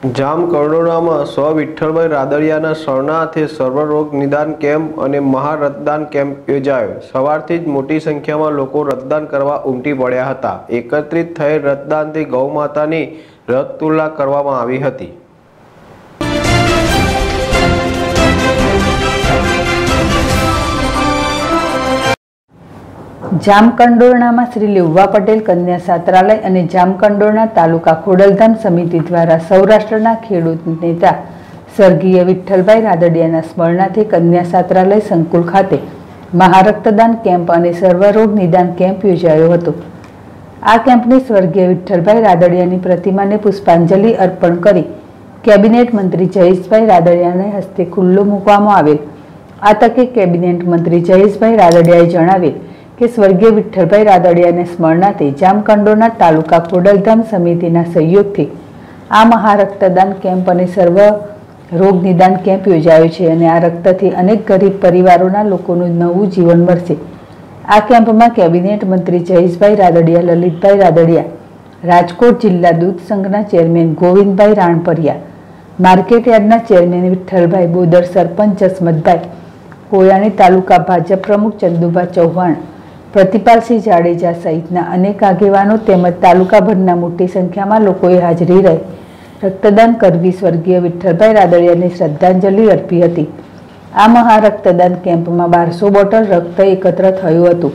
જામકંડોળામાં સ્વ વિઠ્ઠલભાઈ રાદડિયાના શરણાર્થે સર્વરોગ નિદાન કેમ્પ અને મહારતદાન કેમ્પ યોજાયો. સવારથી જ મોટી સંખ્યામાં લોકો રતદાન કરવા ઉમટી પડ્યા હતા. એકત્રિત થયેલ રતદાનથી ગૌમાતાની રથ તુલના કરવામાં આવી હતી. જામકંડોરણામાં શ્રી લેવવા પટેલ કન્યા છાત્રાલય અને જામકંડોરણા તાલુકા ખોડલધામ સમિતિ દ્વારા સૌરાષ્ટ્રના ખેડૂત નેતા સ્વર્ગીય વિઠ્ઠલભાઈ રાદડિયાના સ્મરણાર્થે કન્યા છાત્રાલય સંકુલ ખાતે મહારક્તદાન કેમ્પ અને સર્વરોગ નિદાન કેમ્પ યોજાયો હતો. આ કેમ્પની સ્વર્ગીય વિઠ્ઠલભાઈ રાદડિયાની પ્રતિમાને પુષ્પાંજલિ અર્પણ કરી કેબિનેટ મંત્રી જયેશભાઈ રાદડિયાને હસ્તે ખુલ્લો મૂકવામાં આવેલ. આ તકે કેબિનેટ મંત્રી જયેશભાઈ રાદડિયાએ જણાવેલ કે સ્વર્ગીય વિઠ્ઠલભાઈ રાદડિયાને સ્મરણાથી જામકંડોરના તાલુકા ખોડલધામ સમિતિના સહયોગથી આ મહારક્તદાન કેમ્પ અને સર્વ રોગ નિદાન કેમ્પ યોજાયો છે અને આ રક્તથી અનેક ગરીબ પરિવારોના લોકોનું નવું જીવન મળશે. આ કેમ્પમાં કેબિનેટ મંત્રી જયેશભાઈ રાદડિયા, લલિતભાઈ રાદડિયા, રાજકોટ જિલ્લા દૂધ સંઘના ચેરમેન ગોવિંદભાઈ રાણપરિયા, માર્કેટ યાર્ડના ચેરમેન વિઠ્ઠલભાઈ બોદર, સરપંચ જસમતભાઈ, કોયાણી તાલુકા ભાજપ પ્રમુખ ચંદુભા ચૌહાણ પ્રતિપાલસિંહ જાડેજા સહિતના અનેક આગેવાનો તેમજ તાલુકાભરના મોટી સંખ્યામાં લોકોએ હાજરી રહી. રક્તદાન કરવી સ્વર્ગીય વિઠ્ઠલભાઈ રાદડિયાને શ્રદ્ધાંજલિ અર્પી હતી. આ મહારક્તદાન કેમ્પમાં બારસો બોટલ રક્ત એકત્ર થયું હતું.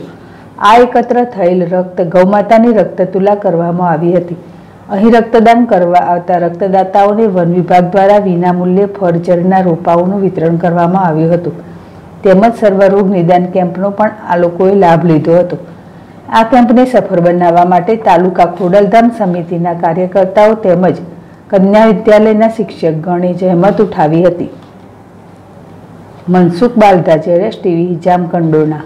આ એકત્ર થયેલ રક્ત ગૌમાતાની રક્ત તુલા કરવામાં આવી હતી. અહીં રક્તદાન કરવા આવતા રક્તદાતાઓને વન વિભાગ દ્વારા વિનામૂલ્યે ફળચરના રોપાઓનું વિતરણ કરવામાં આવ્યું હતું. તેમજ સર્વરોગ નિદાન કેમ્પનો પણ આ લોકોએ લાભ લીધો હતો. આ કેમ્પને સફળ બનાવવા માટે તાલુકા ખોડલધામ સમિતિના કાર્યકર્તાઓ તેમજ કન્યા વિદ્યાલયના શિક્ષક ગણે જહેમત ઉઠાવી હતી. મનસુખ બાલધા, જેરેશ ટીવી જામકંડોરણા